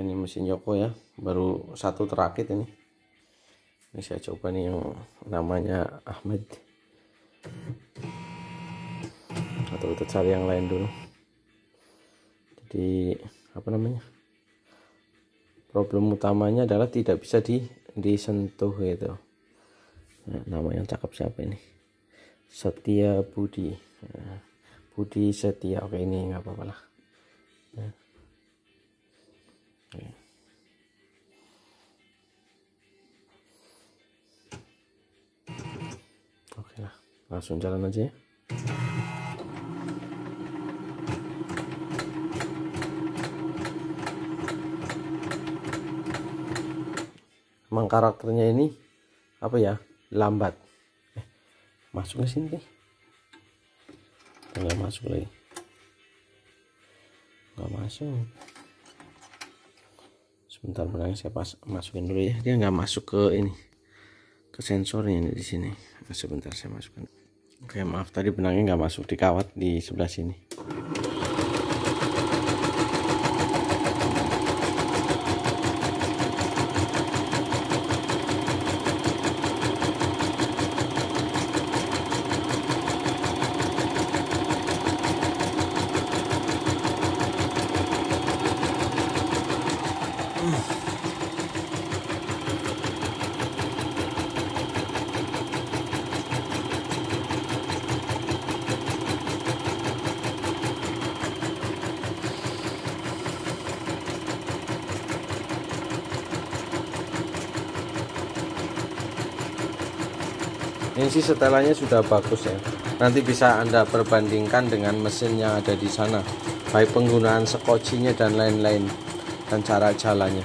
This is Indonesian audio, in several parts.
ini mesin Yoko ya baru satu terakit ini. Ini saya coba nih yang namanya Ahmed. Atau kita cari yang lain dulu. Jadi apa namanya? Problem utamanya adalah tidak bisa di disentuh gitu. Nah, nama yang cakep siapa ini? Setia Budi. Nah, Budi Setia. Oke ini nggak apa-apa lah. Nah. Oke lah langsung jalan aja ya. Emang karakternya ini apa ya lambat. Eh, masuk ke sini nih nggak masuk lagi. Nggak masuk. Sebentar benangnya saya pas masukin dulu ya. Dia nggak masuk ke ini ke sensornya ini di sini sebentar saya masukkan. Oke maaf tadi benangnya nggak masuk di kawat di sebelah sini ini sih setelannya sudah bagus ya. Nanti bisa anda perbandingkan dengan mesin yang ada di sana. Baik penggunaan skocinya dan lain-lain dan cara jalannya.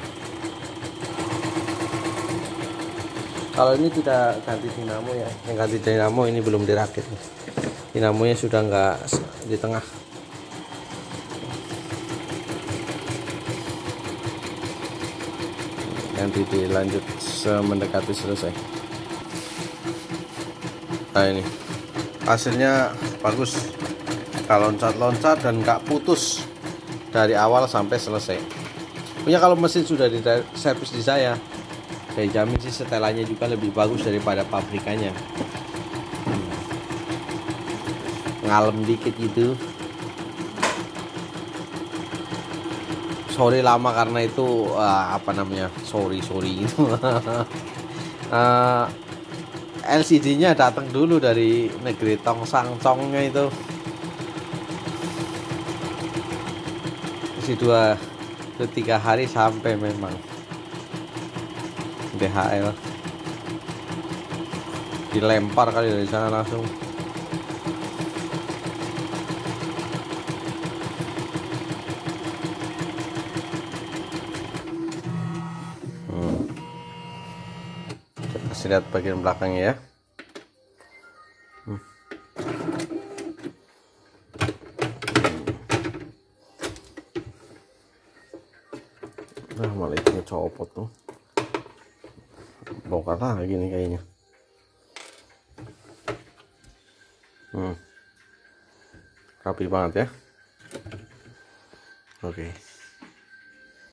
Kalau ini tidak ganti dinamo ya. Yang ganti dinamo ini belum dirakit. Dinamonya sudah enggak di tengah. Nanti dilanjut mendekati selesai nah ini. Hasilnya bagus. Kalau loncat-loncat dan nggak putus dari awal sampai selesai. Punya kalau mesin sudah di servis di saya saya jamin sih setelannya juga lebih bagus daripada pabrikannya. Hmm. ngalem dikit gitu. Sorry lama karena itu uh, apa namanya sorry sorry gitu. Uh, LCD-nya datang dulu dari negeri Tong Sang Congnya itu. Dua, dua tiga hari sampai memang DHL dilempar kali dari sana langsung. Kasih lihat bagian belakangnya ya hmm. nah malah itu copot tuh bongkar lagi nih kayaknya hmm. rapi banget ya oke okay.